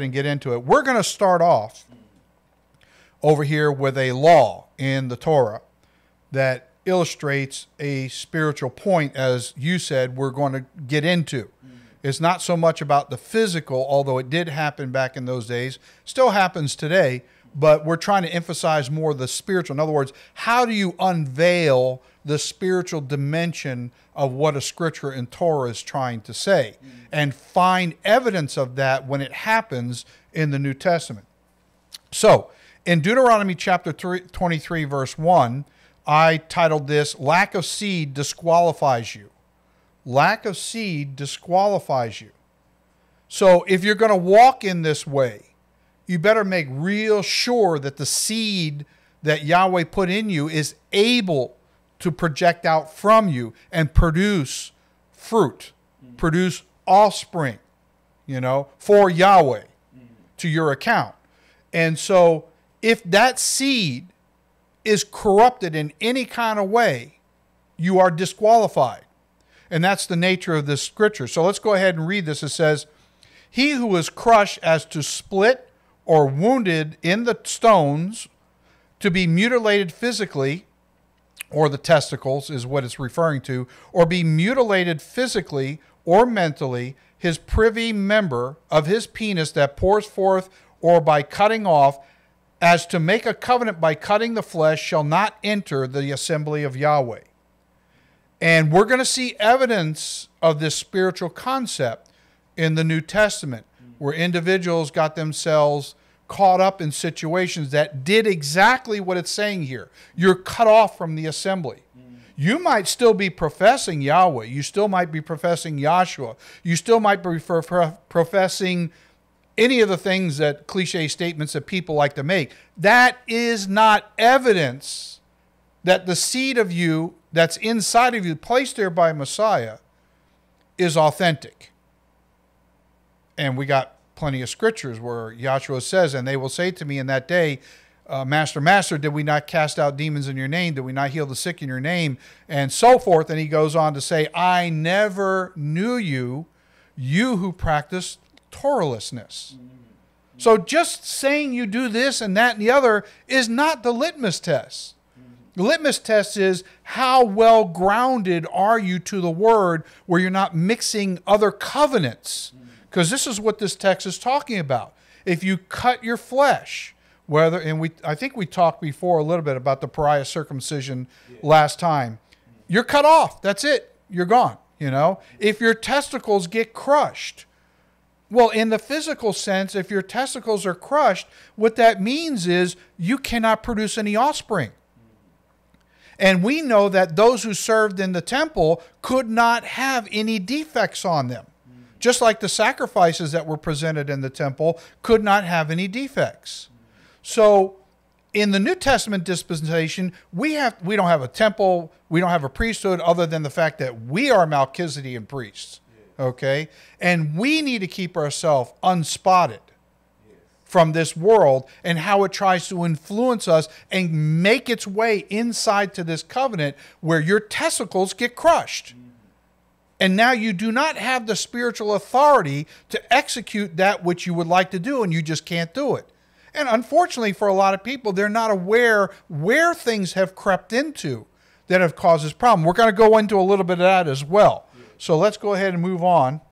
and get into it. We're going to start off over here with a law in the Torah that illustrates a spiritual point, as you said, we're going to get into. Mm-hmm. It's not so much about the physical, although it did happen back in those days, still happens today, but we're trying to emphasize more the spiritual. In other words, how do you unveil the spiritual dimension of what a scripture in Torah is trying to say mm-hmm. and find evidence of that when it happens in the New Testament? So, in Deuteronomy chapter 23, verse 1, I titled this Lack of Seed Disqualifies You. Lack of seed disqualifies you. So, if you're going to walk in this way, you better make real sure that the seed that Yahweh put in you is able to project out from you and produce fruit, mm-hmm. produce offspring, you know, for Yahweh mm-hmm. to your account. And so if that seed is corrupted in any kind of way, you are disqualified. And that's the nature of this scripture. So let's go ahead and read this. It says, He who is crushed as to split or wounded in the stones, to be mutilated physically, or the testicles is what it's referring to, or be mutilated physically or mentally, his privy member of his penis that pours forth, or by cutting off, as to make a covenant by cutting the flesh, shall not enter the assembly of Yahweh. And we're going to see evidence of this spiritual concept in the New Testament, where individuals got themselves caught up in situations that did exactly what it's saying here. You're cut off from the assembly. You might still be professing Yahweh. You still might be professing Yahshua. You still might be professing any of the things that cliche statements that people like to make. That is not evidence that the seed of you that's inside of you, placed there by Messiah, is authentic. And we got plenty of scriptures where Yahshua says, And they will say to me in that day, uh, Master, Master, did we not cast out demons in your name? Did we not heal the sick in your name? And so forth. And he goes on to say, I never knew you, you who practice Torahlessness. So just saying you do this and that and the other is not the litmus test. The litmus test is how well grounded are you to the word where you're not mixing other covenants. Because this is what this text is talking about. If you cut your flesh, whether and we I think we talked before a little bit about the periah circumcision yeah. last time. You're cut off. That's it. You're gone. You know, if your testicles get crushed, well, in the physical sense, if your testicles are crushed, what that means is you cannot produce any offspring. And we know that those who served in the temple could not have any defects on them just like the sacrifices that were presented in the temple could not have any defects. So in the New Testament dispensation, we have we don't have a temple, we don't have a priesthood other than the fact that we are Melchizedekan priests. Okay? And we need to keep ourselves unspotted from this world and how it tries to influence us and make its way inside to this covenant where your testicles get crushed. And now you do not have the spiritual authority to execute that which you would like to do, and you just can't do it. And unfortunately, for a lot of people, they're not aware where things have crept into that have caused this problem. We're going to go into a little bit of that as well. So let's go ahead and move on.